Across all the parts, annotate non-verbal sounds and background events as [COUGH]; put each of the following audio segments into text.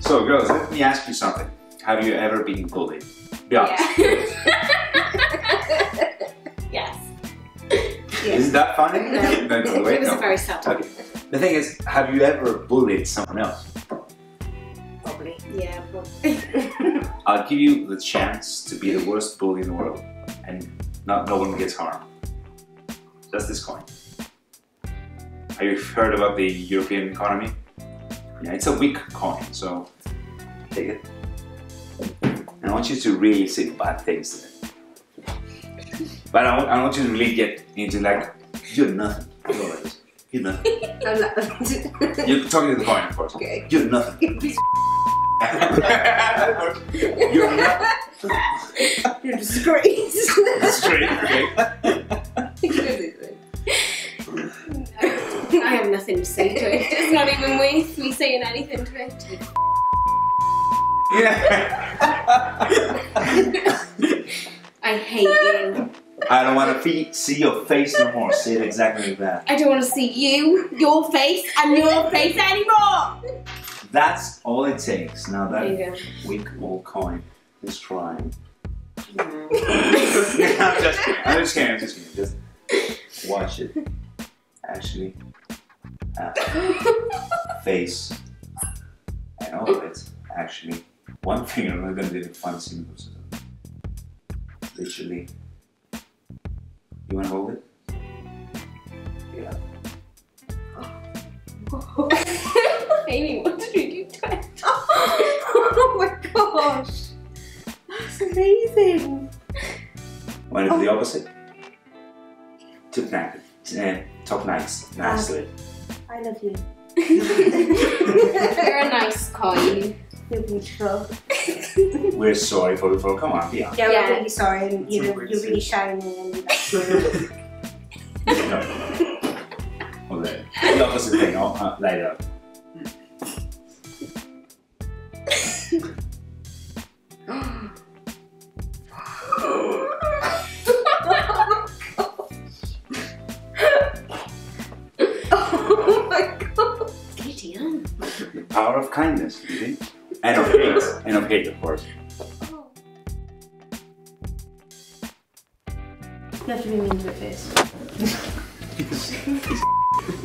So, girls, let me ask you something. Have you ever been bullied? Be honest. [LAUGHS] yes. Is that funny? No. no, no, wait, it was no. very subtle. Okay. The thing is, have you ever bullied someone else? Probably. Yeah, probably. [LAUGHS] I'll give you the chance to be the worst bully in the world, and not no one gets harmed. Just this coin. Have you heard about the European economy? Yeah, it's a weak coin, so take it. And I want you to really say bad things. But I want, I want you to really get into like, you're nothing. You know what it is. You're nothing. [LAUGHS] I'm not. You're talking to the coin, of course. Okay. You're nothing. [LAUGHS] you're not You're [LAUGHS] disgrace. straight, okay? Have nothing to say to it. [LAUGHS] It's not even worth me saying anything to it. Yeah. [LAUGHS] I hate you. I don't want to see your face no more. Say it exactly like that. I don't want to see you, your face, and your face anymore. That's all it takes. Now There you that weak old coin is crying. [LAUGHS] I'm just kidding. I'm just kidding. I'm just kidding. Just watch it. Actually, have [LAUGHS] face and all of it. Actually, one thing I'm not gonna do the fun symbols. Literally. You wanna hold it? Yeah. [LAUGHS] Amy, what did we do to [LAUGHS] it? oh my gosh. That's amazing. Want to do the opposite? Took nice. Uh, talk nice. Nicely. I love you. You're a nice coin. You're beautiful. We're sorry for before. Come on, be honest. Yeah, Yeah. we're really sorry. And you're, you're really shining and that's good. No. Hold it. The opposite thing. Oh, uh, later. Power of kindness, you see? And of hate. And of hate, of course. You have to be mean to it first.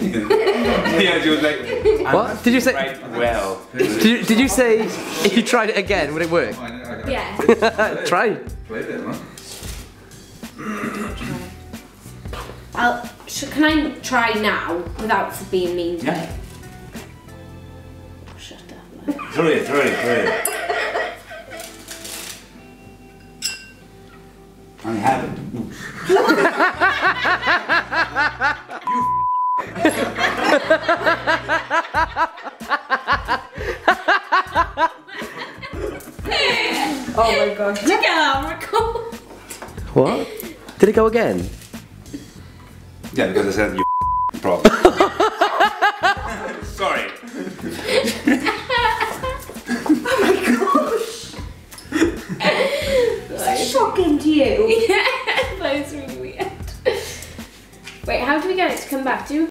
[LAUGHS] yeah, she was like, What? Did you say- Right, well. Did you, did you say if you tried it again, would it work? Yeah. [LAUGHS] Try. Played it, man. I'll, can I try now without being mean to Yeah. It? Shut up. Throw it, throw it, throw it. I have it. Oh my god. Look at that, record. What? Did it go again? Yeah, because I said you [LAUGHS] problem. Shocking to you. yeah, [LAUGHS] that was really weird. Wait, how do we get it to come back to?